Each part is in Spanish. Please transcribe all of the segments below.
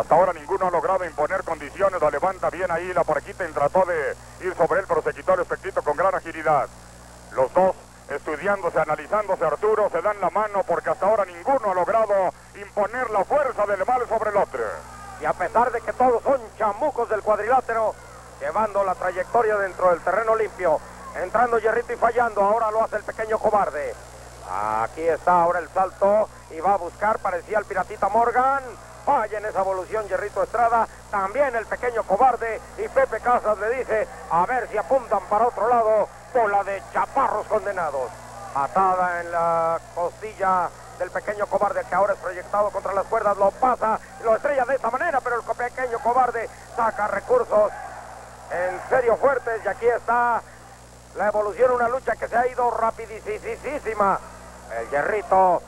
Hasta ahora ninguno ha logrado imponer condiciones, la levanta bien ahí la parquita y trató de ir sobre él, pero se espectrito con gran agilidad. Los dos estudiándose, analizándose Arturo, se dan la mano porque hasta ahora ninguno ha logrado imponer la fuerza del mal sobre el otro. Y a pesar de que todos son chamucos del cuadrilátero, llevando la trayectoria dentro del terreno limpio, entrando Hierrito y fallando, ahora lo hace el pequeño cobarde. Aquí está ahora el salto y va a buscar, parecía el piratita Morgan. Falla en esa evolución Hierrito Estrada, también el pequeño cobarde y Pepe Casas le dice a ver si apuntan para otro lado bola de chaparros condenados. Atada en la costilla del pequeño cobarde que ahora es proyectado contra las cuerdas, lo pasa, lo estrella de esta manera, pero el pequeño cobarde saca recursos en serio fuertes y aquí está la evolución, una lucha que se ha ido rapidísima. El Hierrito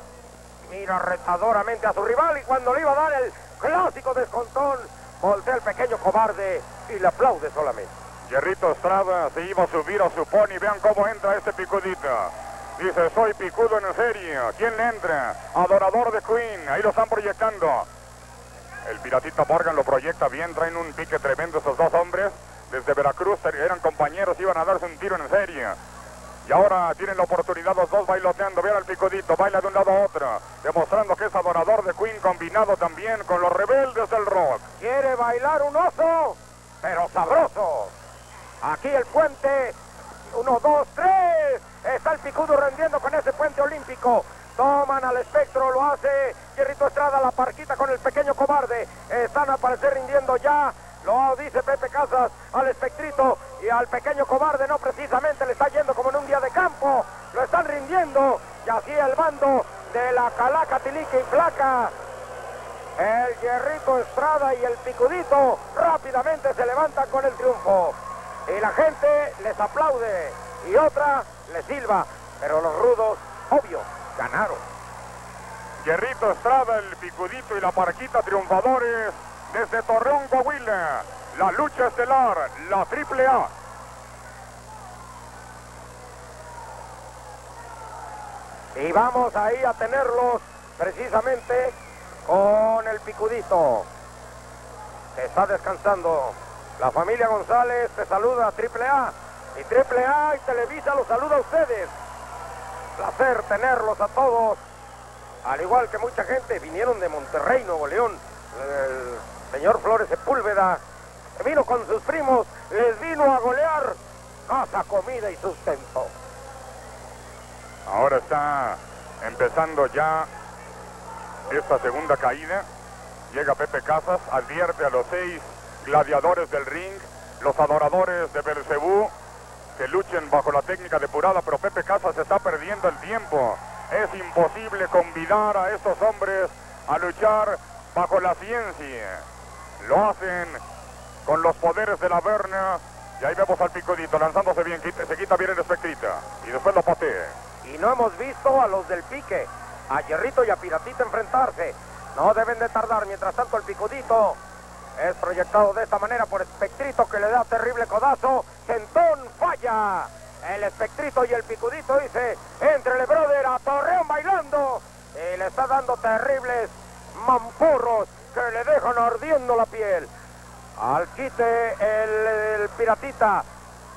mira retadoramente a su rival y cuando le iba a dar el clásico descontón, voltea el pequeño cobarde y le aplaude solamente. Hierrito Estrada se iba a subir a su pony. Vean cómo entra este picudito. Dice, soy picudo en serio. ¿Quién le entra? Adorador de Queen. Ahí lo están proyectando. El piratita Morgan lo proyecta bien. Traen un pique tremendo esos dos hombres. Desde Veracruz eran compañeros, iban a darse un tiro en serio. Y ahora tienen la oportunidad los dos bailoteando. Vean al picudito, baila de un lado a otro. Demostrando que es adorador de Queen combinado también con los rebeldes del rock. Quiere bailar un oso, pero sabroso. Aquí el puente. Uno, dos, tres. Está el picudo rendiendo con ese puente olímpico. Toman al espectro, lo hace Hierrito Estrada, la parquita con el pequeño cobarde. Están a parecer rindiendo ya. Lo dice Pepe Casas al espectrito y al pequeño cobarde no precisamente le está yendo como en un día de campo. Lo están rindiendo y así el bando de la Calaca, Tilica y Placa. El Hierrito Estrada y el Picudito rápidamente se levantan con el triunfo y la gente les aplaude y otra les silba, pero los rudos, obvio, ganaron. Guerrito Estrada, el Picudito y la Parquita triunfadores desde Torreón, Coahuila. La lucha estelar, la triple A. Y vamos ahí a tenerlos precisamente con el Picudito. Está descansando la familia González te saluda Triple A. Y Triple A y Televisa los saluda a ustedes. Placer tenerlos a todos. Al igual que mucha gente, vinieron de Monterrey, Nuevo León. Señor Flores Sepúlveda, vino con sus primos, les vino a golear casa, comida y sustento. Ahora está empezando ya esta segunda caída. Llega Pepe Casas, advierte a los seis gladiadores del ring, los adoradores de Belcebú, que luchen bajo la técnica depurada, pero Pepe Casas está perdiendo el tiempo. Es imposible convidar a estos hombres a luchar bajo la ciencia. Lo hacen con los poderes de la verna. Y ahí vemos al picudito lanzándose bien, se quita bien el espectrita. Y después lo patea. Y no hemos visto a los del pique, a Hierrito y a Piratita enfrentarse. No deben de tardar, mientras tanto el picudito es proyectado de esta manera por Espectrito que le da terrible codazo. Centón falla. El Espectrito y el Picudito dice, entrele brother a Torreón bailando. Y le está dando terribles mampurros que le dejan ardiendo la piel. Al quite el, piratita.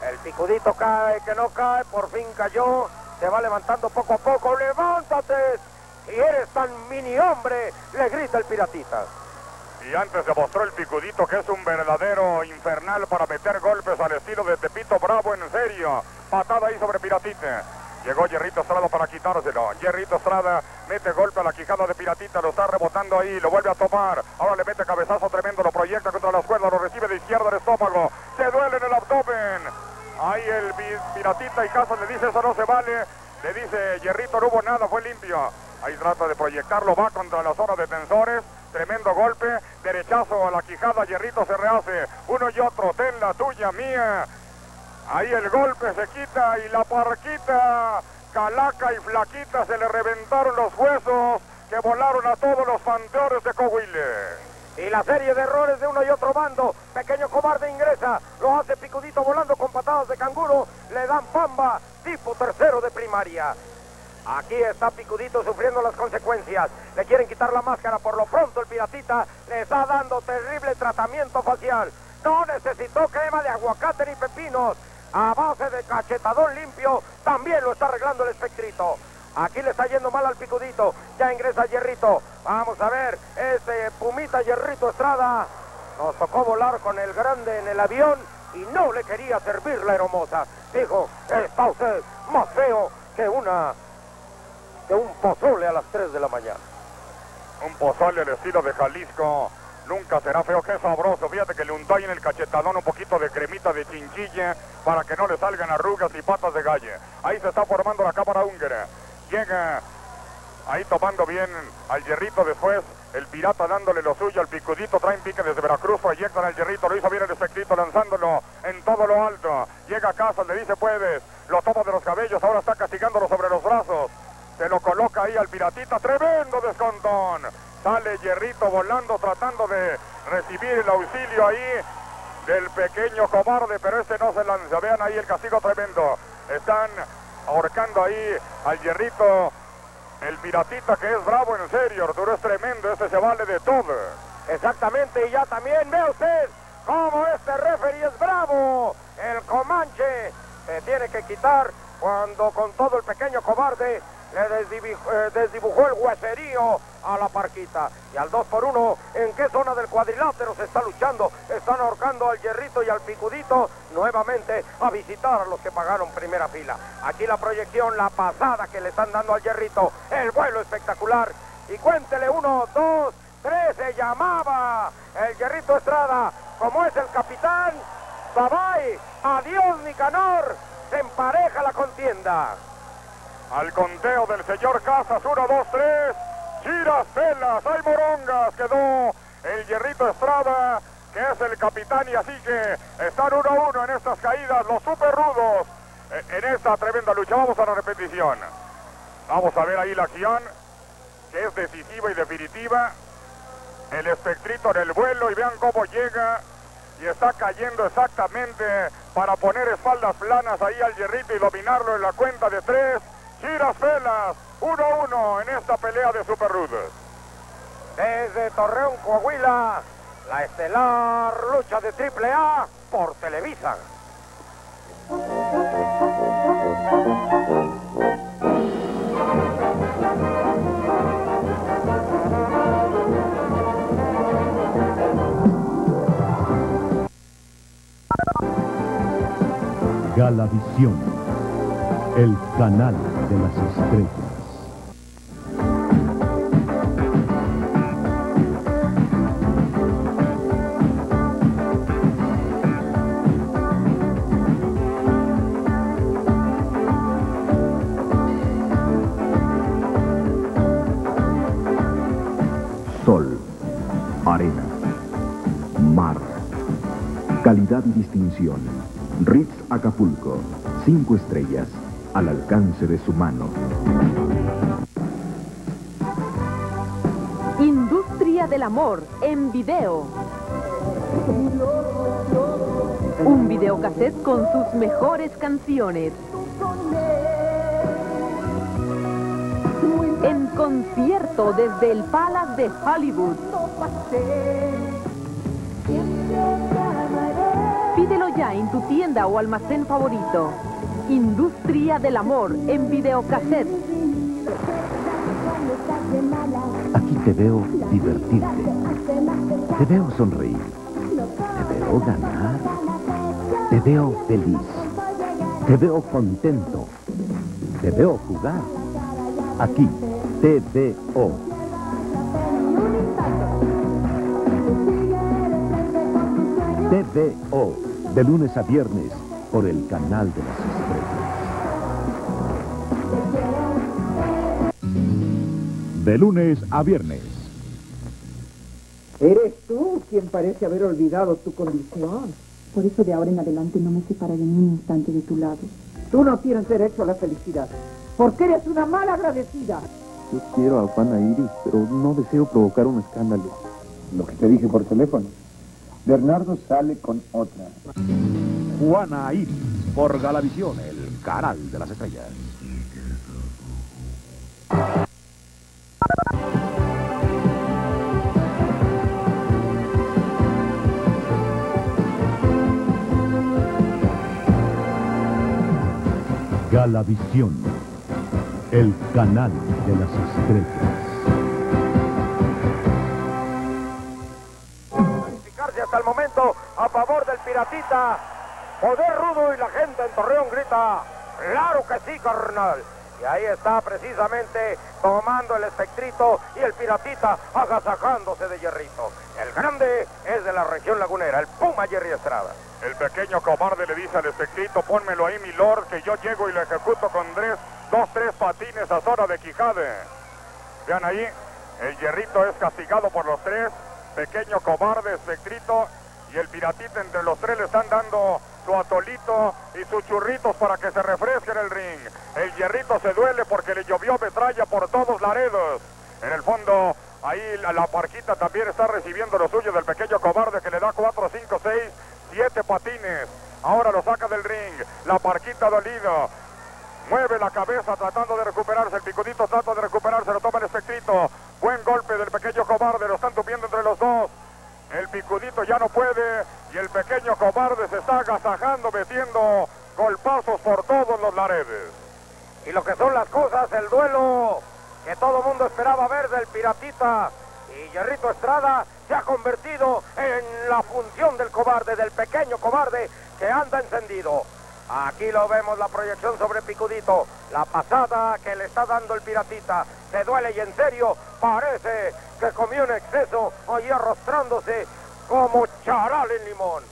El Picudito cae, que no cae, por fin cayó. Se va levantando poco a poco. ¡Levántate! Si eres tan mini hombre, le grita el piratita. Y antes demostró el picudito que es un verdadero infernal para meter golpes al estilo de Tepito Bravo en serio. Patada ahí sobre Piratita. Llegó Hierrito Estrada para quitárselo. Hierrito Estrada mete golpe a la quijada de Piratita, lo está rebotando ahí, lo vuelve a tomar. Ahora le mete cabezazo tremendo, lo proyecta contra las cuerdas, lo recibe de izquierda al estómago. Se duele en el abdomen. Ahí el Piratita y Casa le dice eso no se vale. Le dice Hierrito no hubo nada, fue limpio. Ahí trata de proyectarlo, va contra la zona de tensores. Tremendo golpe, derechazo a la quijada, Hierrito se rehace. Uno y otro, ten la tuya, mía. Ahí el golpe se quita y la parquita, calaca y flaquita, se le reventaron los huesos que volaron a todos los panteones de Coahuila. Y la de errores de uno y otro bando. Pequeño cobarde ingresa. Lo hace picudito volando con patadas de canguro. Le dan pamba. Tipo tercero de primaria. Aquí está Picudito sufriendo las consecuencias. Le quieren quitar la máscara. Por lo pronto el piratita le está dando terrible tratamiento facial. No necesitó crema de aguacate ni pepinos. A base de cachetadón limpio también lo está arreglando el espectrito. Aquí le está yendo mal al picudito. Ya ingresa Hierrito. Vamos a ver. Ese Pumita Hierrito Estrada. Nos tocó volar con el grande en el avión y no le quería servir la hermosa. Dijo, está usted más feo que una que un pozole a las 3 de la mañana. Un pozole al estilo de Jalisco. Nunca será feo, qué sabroso. Fíjate que le untó en el cachetadón un poquito de cremita de chinchilla para que no le salgan arrugas y patas de galle. Ahí se está formando la cámara húngara. Llega ahí tomando bien al hierrito después. El pirata dándole lo suyo al picudito, traen pique desde Veracruz, proyectan al hierrito, lo hizo bien el espectrito lanzándolo en todo lo alto. Llega a casa, le dice puedes, lo toma de los cabellos, ahora está castigándolo sobre los brazos. Se lo coloca ahí al piratita, tremendo descontón. Sale Hierrito volando tratando de recibir el auxilio ahí del pequeño cobarde, pero este no se lanza. Vean ahí el castigo tremendo. Están ahorcando ahí al Hierrito. El piratita que es bravo en serio, Arturo es tremendo, este se vale de todo. Exactamente, y ya también ve usted cómo este referee es bravo. El Comanche se tiene que quitar cuando con todo el pequeño cobarde le eh, desdibujó, el hueserío a la parquita. Y al 2 por 1, ¿en qué zona del cuadrilátero se está luchando? Están ahorcando al hierrito y al picudito nuevamente a visitar a los que pagaron primera fila. Aquí la proyección, la pasada que le están dando al hierrito, el vuelo espectacular. Y cuéntele uno, dos, tres, se llamaba el hierrito Estrada, como es el capitán. Babay, adiós Nicanor, se empareja la contienda. Al conteo del señor Casas, 1, 2, 3. Giras, pelas, hay morongas. Quedó el Hierrito Estrada, que es el capitán. Y así que están 1 a 1 en estas caídas, los super rudos. Eh, en esta tremenda lucha. Vamos a la repetición. Vamos a ver ahí la acción, que es decisiva y definitiva. El espectrito en el vuelo y vean cómo llega y está cayendo exactamente para poner espaldas planas ahí al hierrito y dominarlo en la cuenta de tres. Giras Velas, 1-1 en esta pelea de Super Rudes. Desde Torreón, Coahuila, la estelar lucha de Triple A por Televisa. Galavisión, el canal de las estrellas. Calidad y distinción. Ritz Acapulco, cinco estrellas al alcance de su mano. Industria del amor en video. Un videocassette con sus mejores canciones. En concierto desde el Palace de Hollywood. En tu tienda o almacén favorito. Industria del Amor en videocassette. Aquí te veo divertirte. Te veo sonreír. Te veo ganar. Te veo feliz. Te veo contento. Te veo jugar. Aquí te veo. TVO, de lunes a viernes, por el canal de las estrellas. De lunes a viernes. Eres tú quien parece haber olvidado tu condición. Por eso de ahora en adelante no me separaré ni un instante de tu lado. Tú no tienes derecho a la felicidad, porque eres una mala agradecida. Yo quiero a Juana Iris, pero no deseo provocar un escándalo. Lo que te dije por teléfono. Bernardo sale con otra. Juana Iris, por Galavisión, el canal de las estrellas. Galavisión, el canal de las estrellas. Hasta el momento a favor del Piratita. Poder rudo y la gente en Torreón grita, claro que sí, carnal. Y ahí está precisamente tomando el espectrito y el piratita agasajándose de hierrito. El grande es de la región lagunera, el Puma Jerry Estrada. El pequeño cobarde le dice al espectrito, pónmelo ahí, mi lord, que yo llego y lo ejecuto con tres, dos, tres patines a zona de Quijade. Vean ahí, el hierrito es castigado por los tres, pequeño cobarde, espectrito, y el piratita entre los tres le están dando su atolito y sus churritos para que se refresque en el ring. El hierrito se duele porque le llovió metralla por todos laredos. En el fondo, ahí la, parquita también está recibiendo lo suyo del pequeño cobarde que le da 4, 5, 6, 7 patines. Ahora lo saca del ring. La parquita dolido. Mueve la cabeza tratando de recuperarse. El picudito trata de recuperarse. Lo toma el espectrito. Buen golpe del pequeño cobarde. Lo están tupiendo entre los dos. El picudito ya no puede y el pequeño cobarde se está agasajando, metiendo golpazos por todos los laredes. Y lo que son las cosas, el duelo que todo mundo esperaba ver del Piratita y Yerrito Estrada se ha convertido en la función del cobarde, del pequeño cobarde que anda encendido. Aquí lo vemos, la proyección sobre Picudito. La pasada que le está dando el piratita. Se duele y en serio parece que comió en exceso, allí arrastrándose como charal en limón.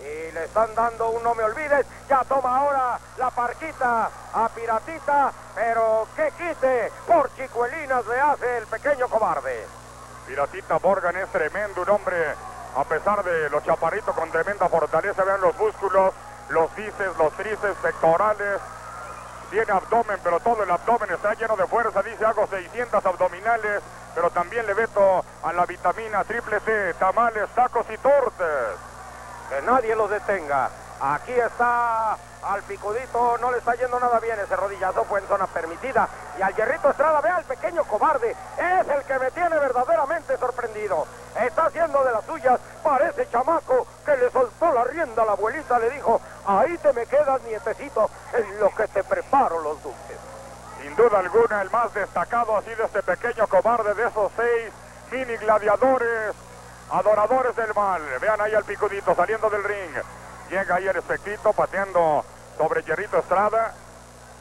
Y le están dando un no me olvides. Ya toma ahora la parquita a Piratita. Pero que quite por chicuelinas le hace el pequeño cobarde. Piratita Morgan es tremendo, un hombre, a pesar de los chaparritos con tremenda fortaleza, vean los músculos, los bíceps, los tríceps, pectorales. Tiene abdomen, pero todo el abdomen está lleno de fuerza. Dice, hago 600 abdominales, pero también le veto a la vitamina triple C, tamales, tacos y tortas. Que nadie lo detenga. Aquí está al picudito, no le está yendo nada bien. Ese rodillazo fue en zona permitida. Y al Hierrito Estrada, vea al pequeño cobarde. Es el que me tiene verdaderamente sorprendido. Está haciendo de las suyas. Parece chamaco que le soltó la rienda a la abuelita. Le dijo, ahí te me quedas, nietecito, en lo que te preparo los dulces. Sin duda alguna, el más destacado ha sido este pequeño cobarde de esos seis mini gladiadores, adoradores del mal. Vean ahí al picudito saliendo del ring. Llega ahí el espectrito pateando sobre Hierrito Estrada.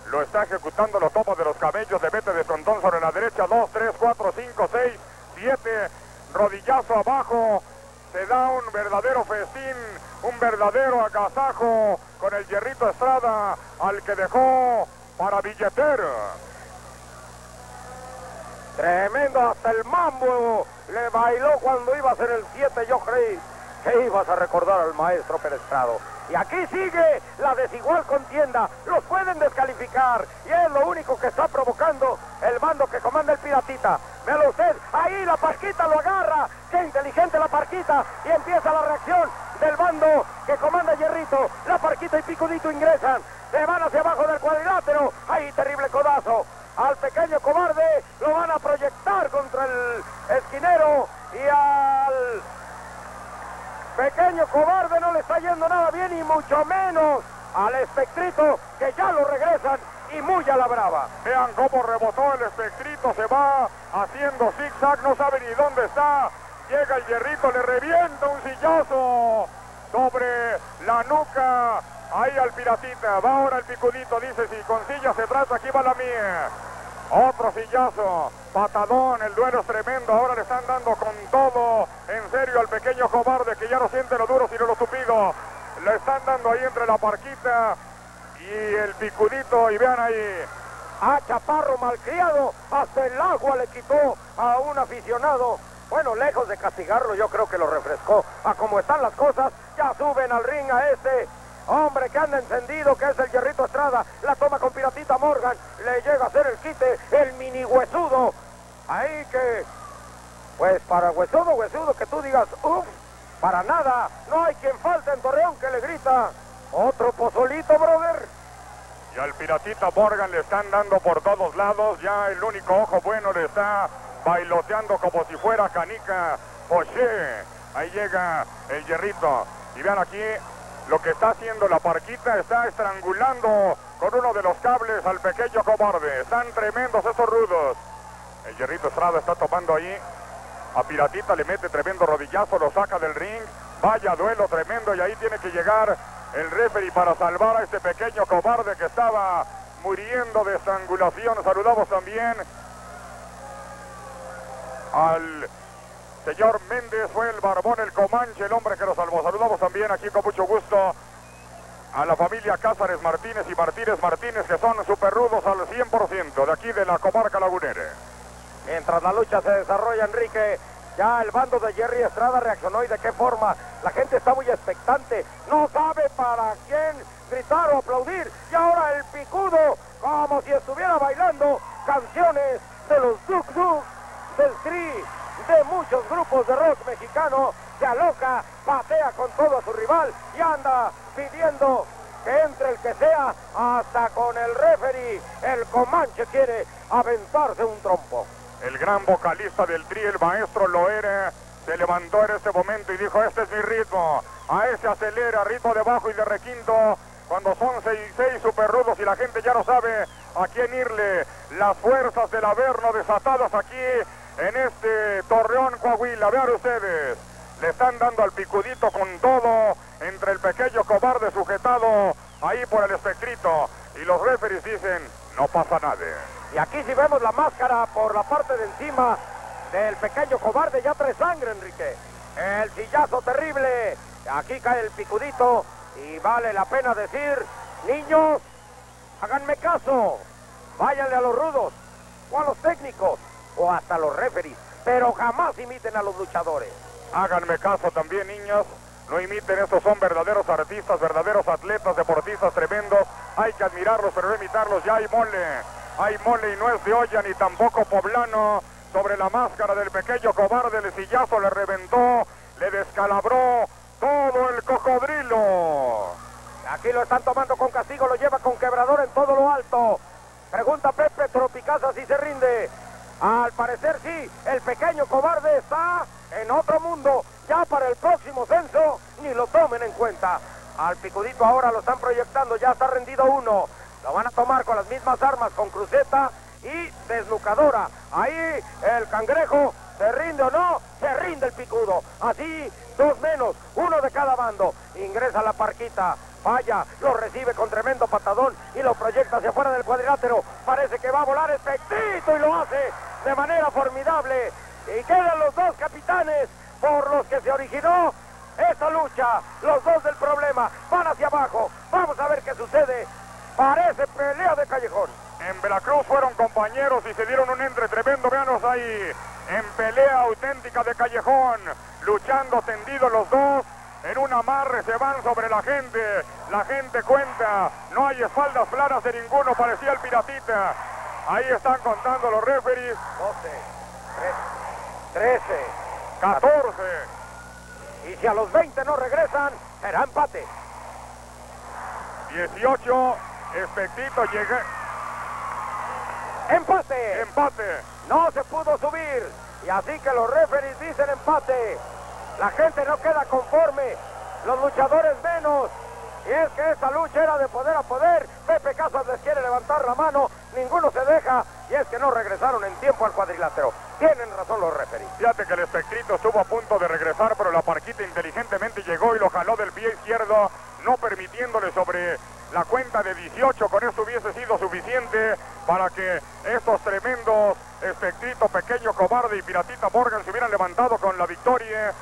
Lo está ejecutando los topos de los cabellos. Le mete de sobre la derecha. 2, 3, 4, 5, 6, 7. Rodillazo abajo. Se da un verdadero festín, un verdadero agasajo con el Hierrito Estrada al que dejó para billetera. Tremendo hasta el mambo. Le bailó cuando iba a ser el 7. Yo creí que ibas a recordar al maestro Perestrado. Y aquí sigue la desigual contienda. Los pueden descalificar. Y es lo único que está provocando el bando que comanda el piratita. Véalo usted. Ahí la parquita lo agarra. Qué inteligente la parquita. Y empieza la reacción del bando que comanda Hierrito. La parquita y Picudito ingresan. Se van hacia abajo del cuadrilátero. Ahí terrible codazo. Al pequeño cobarde lo van a proyectar contra el esquinero y al pequeño cobarde no le está yendo nada bien y mucho menos al espectrito que ya lo regresan y muy a la brava. Vean cómo rebotó el espectrito, se va haciendo zigzag, no sabe ni dónde está. Llega el hierrito, le revienta un sillazo sobre la nuca. Ahí al piratita, va ahora el picudito, dice si con silla se trata, aquí va la mía. Otro sillazo, patadón, el duelo es tremendo, ahora le están dando con todo, en serio al pequeño cobarde que ya no siente lo duro sino lo tupido. Le están dando ahí entre la parquita y el picudito y vean ahí. A Chaparro malcriado, hasta el agua le quitó a un aficionado. Bueno, lejos de castigarlo, yo creo que lo refrescó. A como están las cosas, ya suben al ring a este hombre que anda encendido, que es el Hierrito Estrada. La toma con Piratita Morgan, le llega a hacer el quite, el mini huesudo. Ahí que, pues para huesudo, huesudo, que tú digas, uff, para nada. No hay quien falte en Torreón que le grita, otro pozolito, brother. Y al piratita Morgan le están dando por todos lados. Ya el único ojo bueno le está bailoteando como si fuera canica Poché. Ahí llega el hierrito. Y vean aquí lo que está haciendo la parquita. Está estrangulando con uno de los cables al pequeño cobarde. Están tremendos esos rudos. El hierrito Estrada está tomando ahí. A Piratita le mete tremendo rodillazo, lo saca del ring. Vaya duelo tremendo y ahí tiene que llegar el referee para salvar a este pequeño cobarde que estaba muriendo de estrangulación. Saludamos también al señor Méndez, fue el barbón, el comanche, el hombre que lo salvó. Saludamos también aquí con mucho gusto a la familia Cázares Martínez y Martínez Martínez, que son super rudos al 100% de aquí de la comarca lagunera. Mientras la lucha se desarrolla, Enrique, ya el bando de Jerry Estrada reaccionó y de qué forma. La gente está muy expectante, no sabe para quién gritar o aplaudir. Y ahora el picudo, como si estuviera bailando canciones de los Duk Duk, del Tri, muchos grupos de rock mexicano, se aloca, patea con todo a su rival y anda pidiendo que entre el que sea, hasta con el referee. El Comanche quiere aventarse un trompo. El gran vocalista del tri, el maestro Loera, se levantó en este momento y dijo, este es mi ritmo. A ese acelera, ritmo de bajo y de requinto. Cuando son seis, seis super rudos y la gente ya no sabe a quién irle. Las fuerzas del Averno desatadas aquí en este Torreón Coahuila. Vean ustedes. Le están dando al picudito con todo entre el pequeño cobarde sujetado ahí por el espectrito. Y los referees dicen, no pasa nada. Y aquí si vemos la máscara por la parte de encima del pequeño cobarde, ya trae sangre, Enrique. El sillazo terrible. Aquí cae el picudito y vale la pena decir, niños, háganme caso. Váyanle a los rudos o a los técnicos o hasta los referees, pero jamás imiten a los luchadores. Háganme caso también, niños. No imiten, estos son verdaderos artistas, verdaderos atletas, deportistas tremendos. Hay que admirarlos, pero no imitarlos. Ya hay mole. Hay mole y no es de olla ni tampoco poblano. Sobre la máscara del pequeño cobarde, el sillazo le reventó, le descalabró todo el cocodrilo. Aquí lo están tomando con castigo, lo lleva con quebrador en todo lo alto. Pregunta Pepe Tropicasa si se rinde. Al parecer sí, el pequeño cobarde está en otro mundo. Ya para el próximo censo, ni lo tomen en cuenta. Al picudito ahora lo están proyectando, ya está rendido uno. Lo van a tomar con las mismas armas, con cruceta y desnucadora. Ahí el cangrejo, ¿se rinde o no? Se rinde el picudo. Así, dos menos, uno de cada bando. Ingresa la parquita. Vaya, lo recibe con tremendo patadón y lo proyecta hacia afuera del cuadrilátero. Parece que va a volar espectrito y lo hace de manera formidable. Y quedan los dos capitanes por los que se originó esta lucha. Los dos del problema van hacia abajo. Vamos a ver qué sucede. Parece pelea de callejón. En Veracruz fueron compañeros y se dieron un entre tremendo. Veanos ahí. En pelea auténtica de callejón. Luchando tendidos los dos. En un amarre se van sobre la gente. La gente cuenta. No hay espaldas claras de ninguno. Parecía el piratita. Ahí están contando los referees. 12, 13, 14. Y si a los 20 no regresan, será empate. 18. Espectito llega. ¡Empate! Empate. No se pudo subir. Y así que los referees dicen empate. La gente no queda conforme. Los luchadores menos. Y es que esta lucha era de poder a poder. Pepe Casas les quiere levantar la mano. Ninguno se deja. Y es que no regresaron en tiempo al cuadrilátero. Tienen razón los referees. Fíjate que el espectrito estuvo a punto de regresar, pero la parquita inteligentemente llegó y lo jaló del pie izquierdo, no permitiéndole sobre la cuenta de 18. Con esto hubiese sido suficiente para que estos tremendos espectrito, pequeño, cobarde y piratita Morgan se hubieran levantado con la victoria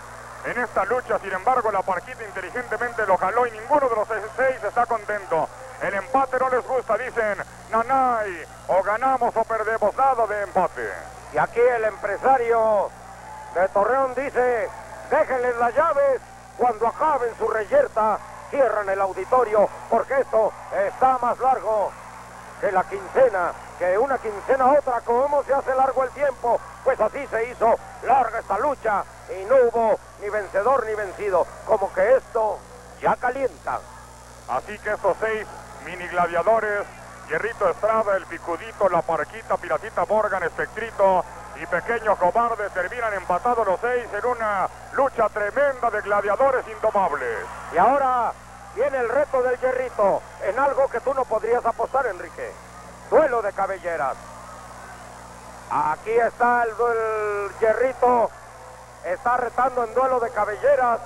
en esta lucha. Sin embargo, la parquita inteligentemente lo jaló y ninguno de los seis está contento. El empate no les gusta, dicen, nanay, o ganamos o perdemos, nada de empate. Y aquí el empresario de Torreón dice, déjenles las llaves cuando acaben su reyerta, cierran el auditorio, porque esto está más largo que la quincena, que una quincena a otra, ¿cómo se hace largo el tiempo? Pues así se hizo larga esta lucha y no hubo ni vencedor ni vencido, como que esto ya calienta. Así que estos seis mini gladiadores, Hierrito Estrada, el Picudito, la Parquita, Piratita Morgan, Espectrito y Pequeño Cobarde terminan empatados los seis en una lucha tremenda de gladiadores indomables. Y ahora viene el reto del Hierrito en algo que tú no podrías apostar, Enrique. Duelo de cabelleras. Aquí está el, el Hierrito. Está retando en duelo de cabelleras.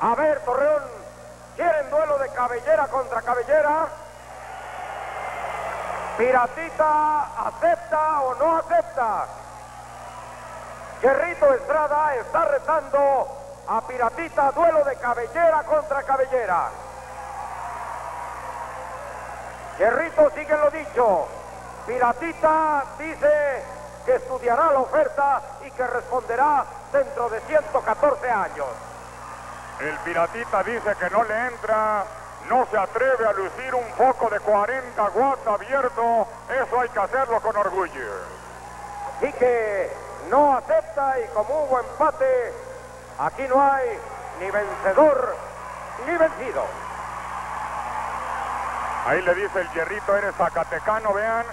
A ver, Torreón, ¿quieren duelo de cabellera contra cabellera? Piratita acepta o no acepta. Guerrito Estrada está retando a Piratita duelo de cabellera contra cabellera. Guerrito sigue lo dicho. Piratita dice que estudiará la oferta y que responderá dentro de 114 años. El Piratita dice que no le entra, no se atreve a lucir un foco de 40 watts abierto, eso hay que hacerlo con orgullo. Y que no acepta y como hubo empate, aquí no hay ni vencedor ni vencido. Ahí le dice el hierrito, eres zacatecano, vean.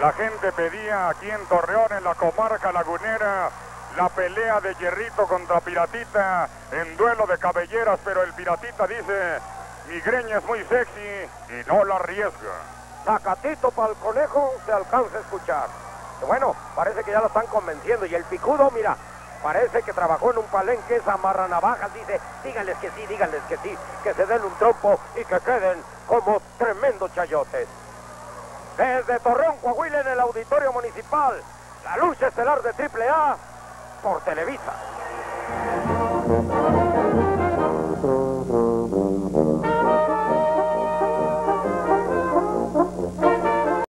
La gente pedía aquí en Torreón, en la comarca lagunera, la pelea de Hierrito contra Piratita en duelo de cabelleras, pero el Piratita dice, mi greña es muy sexy y no la arriesga. Sacatito para el conejo se alcanza a escuchar. Bueno, parece que ya lo están convenciendo. Y el picudo, mira, parece que trabajó en un palenque, esa amarra navajas, dice, díganles que sí, díganles que sí, que se den un trompo y que queden como tremendos chayotes. Desde Torreón, Coahuila, en el Auditorio Municipal, la lucha estelar de AAA por Televisa.